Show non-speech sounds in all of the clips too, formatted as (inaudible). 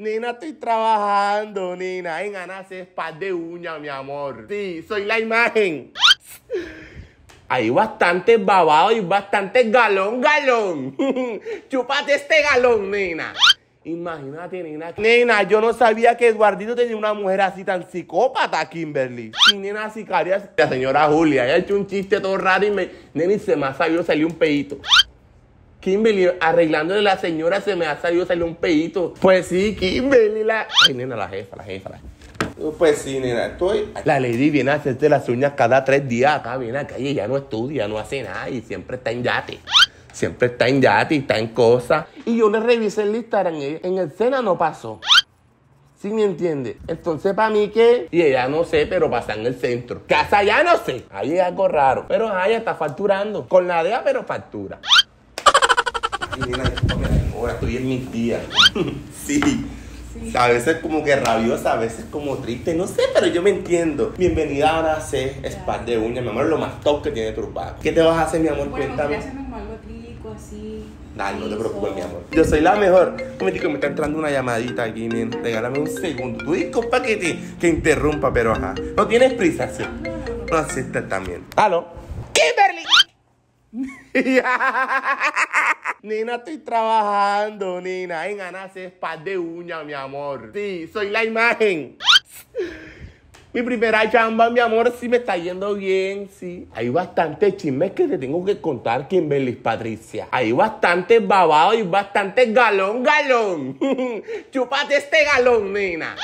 Nena, estoy trabajando, nena, en Ana Spa de uña, mi amor. Sí, soy la imagen. Hay bastante babado y bastante galón, galón. (laughs) Chúpate este galón, nena. Imagínate, nena. Nena, yo no sabía que Eduardito tenía una mujer así tan psicópata, Kimberly. Y nena, sicaria. La señora Julia, ella ha hecho un chiste todo raro y me. Nena, y se me ha salido salió un pedito. Kimberly, arreglándole a la señora, se me ha salido salió un pedito. Pues sí, Kimberly, la. Ay, nena, la jefa, la jefa, la jefa. Pues sí, nena, estoy. La lady viene a hacerte las uñas cada tres días acá, viene acá y ella no estudia, no hace nada y siempre está en yate. Siempre está en yate y está en cosas. Y yo le revisé el Instagram, en el Sena no pasó. ¿Sí me entiende? Entonces, para mí, ¿qué? Y ella no sé, pero pasa en el centro. Casa ya no sé. Ahí es algo raro. Pero ella está facturando. Con la DEA, pero factura. Nena, ahora estoy en mis días. (laughs) sí. A veces como que rabiosa, a veces como triste, no sé, pero yo me entiendo. Bienvenida a una C, spa de uñas, mi amor, lo más top que tiene Turbaco. ¿Qué te vas a hacer, mi amor? Bueno, Cuéntame. algo rico, así. Dale, no te preocupes, mi amor. Yo soy la mejor. Un momentico, me está entrando una llamadita aquí, men. Regálame un segundo. Tú disculpa que te que interrumpa, pero ajá. No tienes prisa, sí. No, no, no. No asiste también. ¿Aló? ¡Kimberly! (laughs) (laughs) Nena, estoy trabajando, nena, en Ana Spa de uña, mi amor. Sí, soy la imagen. Mi primera chamba, mi amor, sí me está yendo bien, sí. Hay bastantes chismes que te tengo que contar, Kimberly Patricia. Hay bastante babado y bastante galón, galón. (laughs) Chúpate este galón, nena.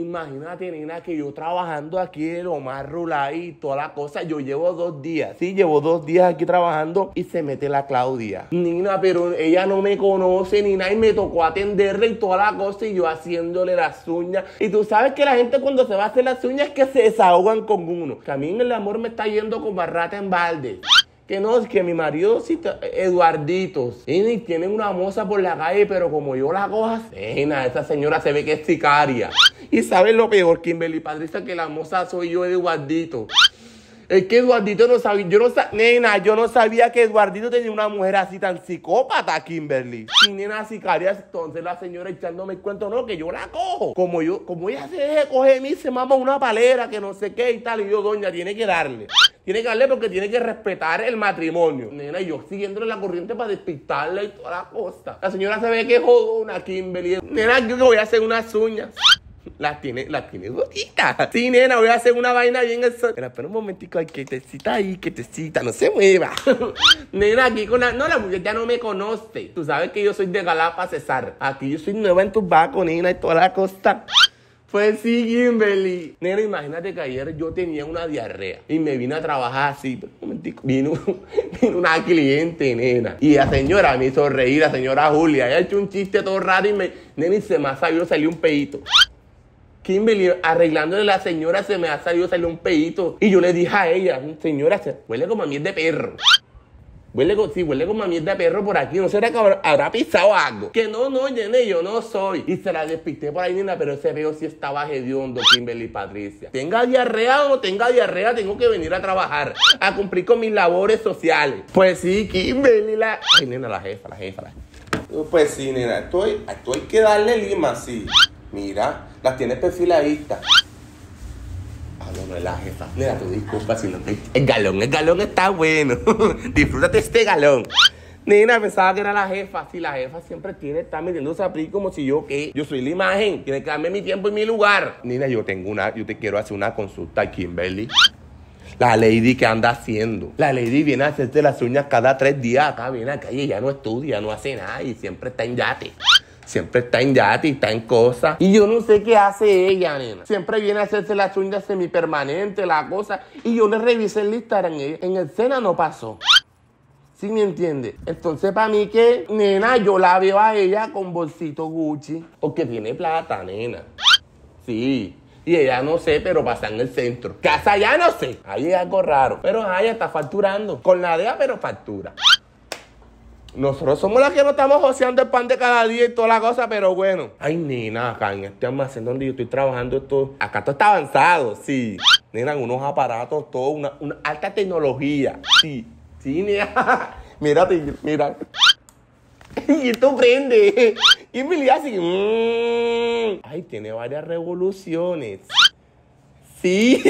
Imagínate, nena, que yo trabajando aquí en Omar Rulay y toda la cosa, yo llevo dos días, sí, llevo dos días aquí trabajando y se mete la Claudia. Nina, pero ella no me conoce ni nada y me tocó atenderle y toda la cosa y yo haciéndole las uñas. Y tú sabes que la gente cuando se va a hacer las uñas es que se desahogan con uno. Que a mí el amor me está yendo como a rata en balde. Que no, es que mi marido, sí, ta- Eduardito, sí, y tiene una moza por la calle, pero como yo la coja, nena, esa señora se ve que es sicaria. Y sabes lo peor, Kimberly Patricia, que la moza soy yo, Eduardito. Es que Eduardito no sabía, yo no sabía, nena, yo no sabía que Eduardito tenía una mujer así tan psicópata, Kimberly. Y nena sicaria, entonces la señora echándome el cuento, no, que yo la cojo. Como yo, como ella se deje coger a mí, se mama una palera, que no sé qué y tal. Y yo, doña, tiene que darle. Tiene que darle porque tiene que respetar el matrimonio. Nena, y yo siguiéndole la corriente para despistarla y toda la cosa. La señora se ve que jodona, Kimberly. Nena, yo voy a hacer unas uñas. Las tiene, las tiene. Sí, nena, voy a hacer una vaina bien eso. Espera, espera un momentico, que te cita ahí, que te cita, no se mueva. (laughs) nena, aquí con la. No, la mujer ya no me conoce. Tú sabes que yo soy de Galapa, César. Aquí yo soy nueva en Tubaco, nena, y toda la costa. Pues sí, Kimberly. Nena, imagínate que ayer yo tenía una diarrea y me vine a trabajar así. Pero un momentico, vino, (laughs) vino una cliente, nena. Y la señora me hizo reír, la señora Julia. Ella hecho un chiste todo raro y me. Nena, y se me ha salido, salió un pedito. Kimberly, arreglándole a la señora, se me ha salido, salió un pedito. Y yo le dije a ella, señora, se huele como a miel de perro. Huele como, sí, huele como a miel de perro por aquí. ¿No será que habrá, habrá pisado algo? Que no, no, Nene, yo no soy. Y se la despisté por ahí, nena, pero ese veo sí estaba hediondo, Kimberly Patricia. Tenga diarrea o no tenga diarrea, tengo que venir a trabajar, a cumplir con mis labores sociales. Pues sí, Kimberly, la... Ay, nena, la jefa, la jefa, la. Pues sí, nena, estoy, esto hay que darle lima, sí. Mira, las tienes perfiladistas. Ah, no, no es la jefa. Nena, tú disculpa si no te... El galón, el galón está bueno. (laughs) Disfrútate este galón. Nena, pensaba que era la jefa. Sí, la jefa siempre tiene, está metiéndose a PRI como si yo, ¿qué? Yo soy la imagen. Tiene que darme mi tiempo y mi lugar. Nena, yo tengo una, yo te quiero hacer una consulta a Kimberly. La lady que anda haciendo. La lady viene a hacerte las uñas cada tres días acá, viene acá y ella no estudia, no hace nada y siempre está en yate. Siempre está en yate y está en cosas. Y yo no sé qué hace ella, nena. Siempre viene a hacerse las uñas semipermanentes, la cosa. Y yo le revisé el Instagram. En en el Sena no pasó. ¿Sí me entiende? Entonces, para mí que, nena, yo la veo a ella con bolsito Gucci. Porque tiene plata, nena. Sí. Y ella no sé, pero pasa en el centro. Casa ya no sé. Ahí es algo raro. Pero ella está facturando. Con la DEA, pero factura. Nosotros somos las que no estamos joseando el pan de cada día y toda la cosa, pero bueno. Ay, nena, acá en este almacén donde yo estoy trabajando, esto, acá todo está avanzado, sí. Nena, unos aparatos, todo, una, una alta tecnología. Sí, sí, nena. Mírate, (laughs) mira. (laughs) Y esto prende. Y me le hace. mm, Ay, tiene varias revoluciones. Sí.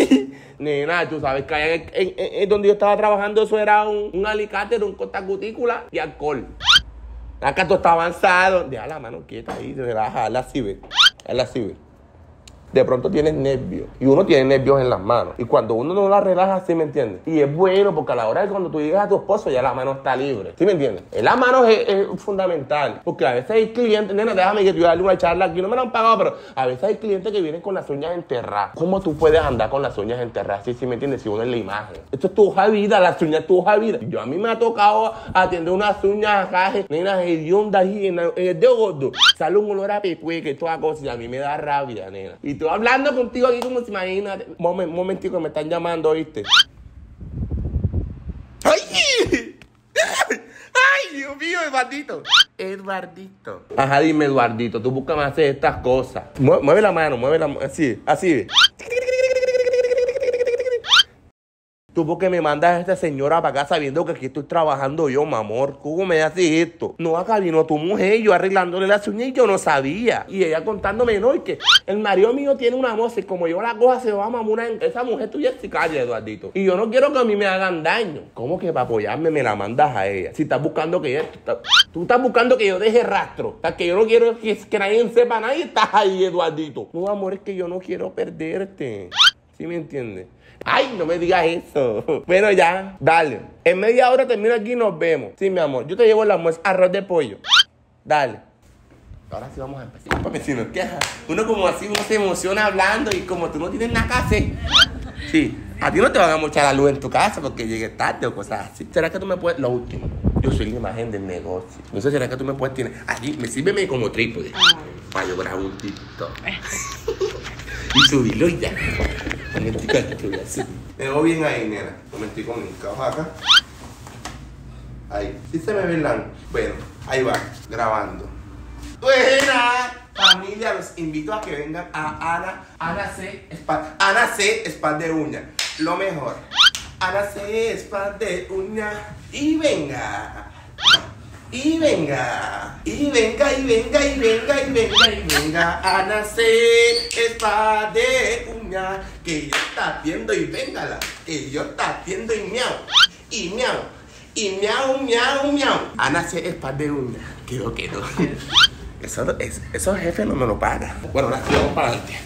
(laughs) Nena, tú sabes que allá en, donde yo estaba trabajando eso era un, un alicate, un cortacutícula y alcohol. Acá tú está avanzado. Deja la mano quieta ahí, relaja, hazla así, ve. Hazla así, ve. De pronto tienes nervios. Y uno tiene nervios en las manos. Y cuando uno no la relaja, ¿sí me entiendes? Y es bueno porque a la hora de cuando tú llegas a tu esposo, ya la mano está libre. ¿Sí me entiendes? En las manos es, es fundamental. Porque a veces hay clientes, nena, déjame que te voy una charla aquí. No me la han pagado, pero a veces hay clientes que vienen con las uñas enterradas. ¿Cómo tú puedes andar con las uñas enterradas? Sí, sí me entiendes, si uno es la imagen. Esto es tu hoja de vida, las uñas es tu hoja de vida. Yo a mí me ha tocado atender unas uñas acá, nenas hediondas ahí en, el dedo gordo. Sale un olor a pepue, que toda cosa, y a mí me da rabia, nena. Y estoy hablando contigo aquí como si imagínate. Momen, momentico, me están llamando, ¿oíste? ¡Ay! ¡Ay, Dios mío, Eduardito! Eduardito. Ajá, dime, Eduardito, tú búscame hacer estas cosas. Mue- Mueve la mano, mueve la mano, así, así. Tú porque me mandas a esta señora para acá sabiendo que aquí estoy trabajando yo, mi amor. ¿Cómo me haces esto? No, acá vino tu mujer, yo arreglándole las uñas y yo no sabía. Y ella contándome, no, y que el marido mío tiene una moza y como yo la coja se va a mamar una... Esa mujer tuya es sicaria, Eduardito. Y yo no quiero que a mí me hagan daño. ¿Cómo que para apoyarme me la mandas a ella? Si estás buscando que ella... Tú estás, tú estás buscando que yo deje rastro. O sea, que yo no quiero que, que nadie sepa nada y estás ahí, Eduardito. No, amor, es que yo no quiero perderte. ¿Sí me entiendes? Ay, no me digas eso. (laughs) Bueno, ya, dale. En media hora termino aquí y nos vemos. Sí, mi amor. Yo te llevo el almuerzo, arroz de pollo. Dale. Ahora sí vamos a empezar. Porque si nos quejas, uno como así, uno se emociona hablando y como tú no tienes nada que hacer. Sí, a ti no te van a mochar la luz en tu casa porque llegues tarde o cosas así. ¿Será que tú me puedes...? Lo último. Yo soy la imagen del negocio. No sé, ¿será que tú me puedes tener... Aquí, me sírveme como trípode. Para yo grabar un TikTok. (laughs) y subirlo y ya. Me veo bien ahí, nena. Un momentico, mi cajo acá. Ahí. ¿Sí se me ve. Bueno, ahí va, grabando. Buena familia, los invito a que vengan a Ana, Ana C, Spa, Ana C, Spa de uña. Lo mejor. Ana C, Spa de uña. Y venga. Y venga, y venga, y venga, y venga, y venga, y venga, Ana C, Spa de uña, que yo está haciendo y véngala, que yo está haciendo y miau, y miau, y miau, miau, miau. Ana C, Spa de uña, quedó, quedó. (laughs) Eso, es- esos jefes no me lo pagan. Bueno, ahora vamos para adelante.